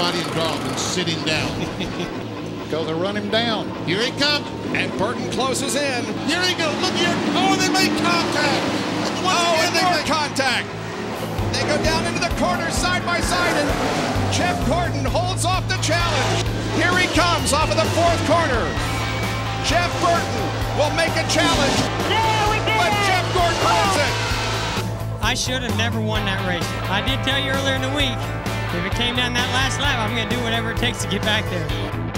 somebody and draw him and sit him down. Go to run him down. Here he comes. And Burton closes in. Here he goes. Look here. Oh, they make contact. Once Oh, again, and they more make contact. They go down into the corner side by side, and Jeff Gordon holds off the challenge. Here he comes off of the fourth corner. Jeff Burton will make a challenge, Yeah, we did but Jeff Gordon wins oh. it. I should have never won that race. I did tell you earlier in the week, if it came down that last lap, I'm going to do whatever it takes to get back there.